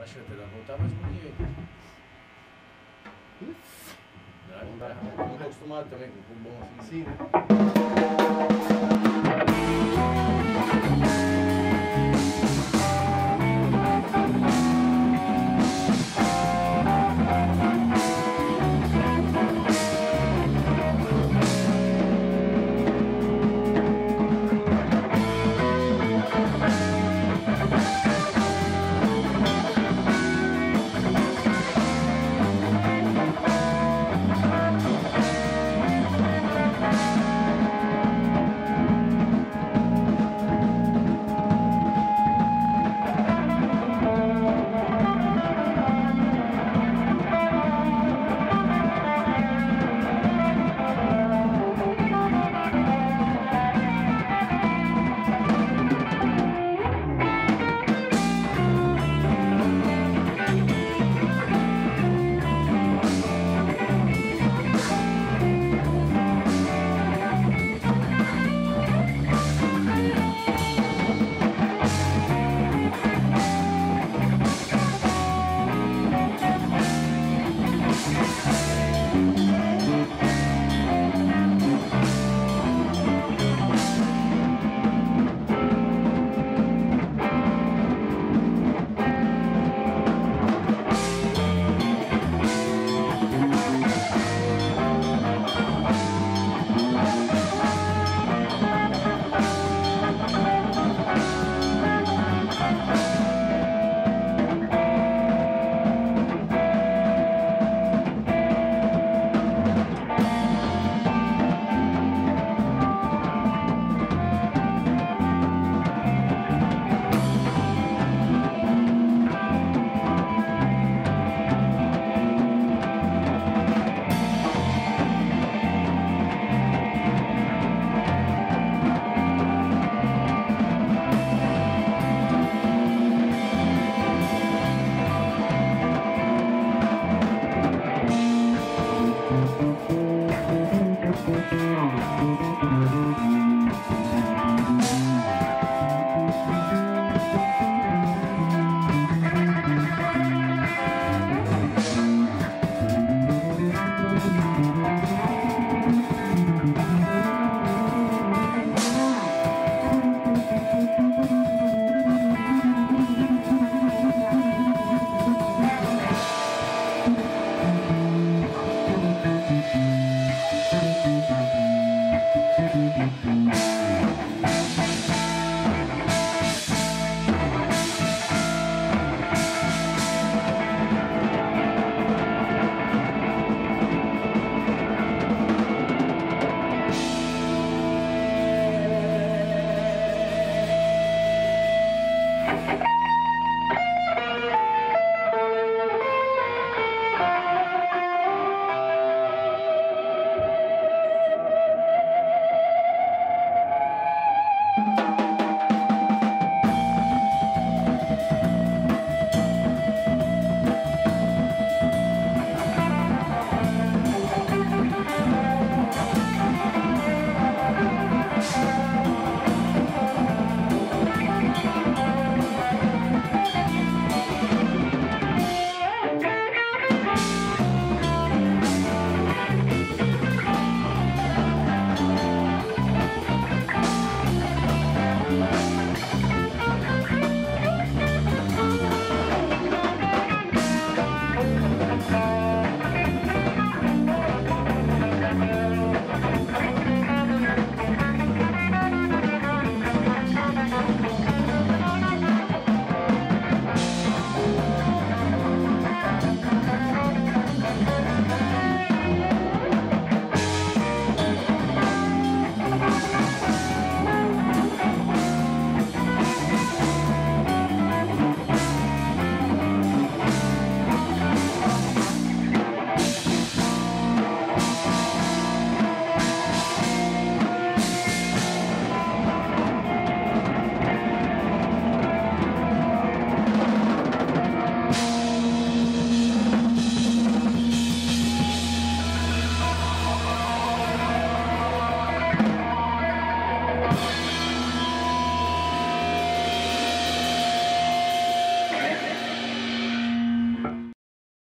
Acho que vai dá voltar mais um pouquinho aí. não dá. Não tá acostumado também com o bom assim. Sim, né?